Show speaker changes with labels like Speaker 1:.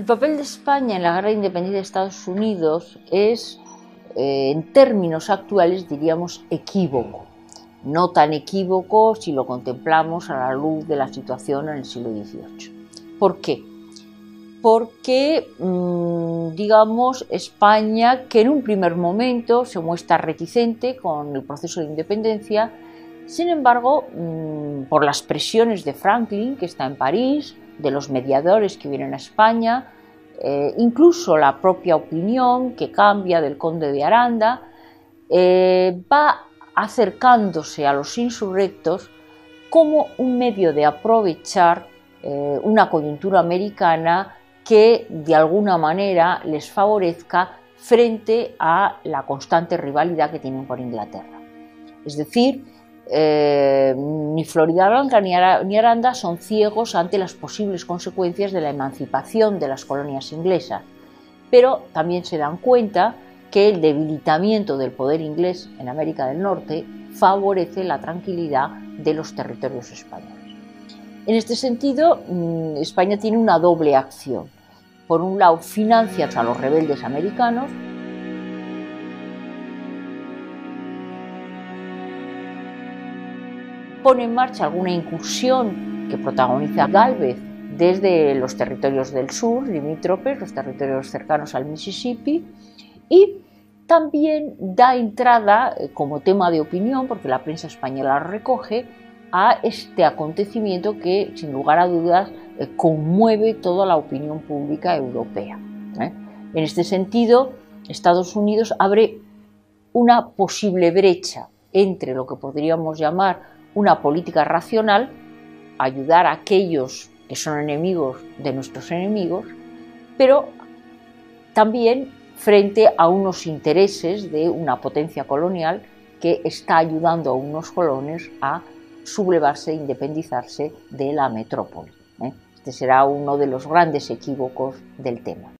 Speaker 1: El papel de España en la guerra de independencia de Estados Unidos es, eh, en términos actuales, diríamos equívoco. No tan equívoco si lo contemplamos a la luz de la situación en el siglo XVIII. ¿Por qué? Porque, mm, digamos, España, que en un primer momento se muestra reticente con el proceso de independencia, sin embargo, mm, por las presiones de Franklin, que está en París, de los mediadores que vienen a España, eh, incluso la propia opinión que cambia del conde de Aranda, eh, va acercándose a los insurrectos como un medio de aprovechar eh, una coyuntura americana que de alguna manera les favorezca frente a la constante rivalidad que tienen por Inglaterra. Es decir, eh, ni Florida Blanca ni Aranda son ciegos ante las posibles consecuencias de la emancipación de las colonias inglesas, pero también se dan cuenta que el debilitamiento del poder inglés en América del Norte favorece la tranquilidad de los territorios españoles. En este sentido, mm, España tiene una doble acción. Por un lado, financia a los rebeldes americanos pone en marcha alguna incursión que protagoniza Galvez desde los territorios del sur, limítrofes, los territorios cercanos al Mississippi, y también da entrada eh, como tema de opinión, porque la prensa española recoge, a este acontecimiento que, sin lugar a dudas, eh, conmueve toda la opinión pública europea. ¿eh? En este sentido, Estados Unidos abre una posible brecha entre lo que podríamos llamar una política racional, ayudar a aquellos que son enemigos de nuestros enemigos, pero también frente a unos intereses de una potencia colonial que está ayudando a unos colones a sublevarse e independizarse de la metrópoli. ¿eh? Este será uno de los grandes equívocos del tema.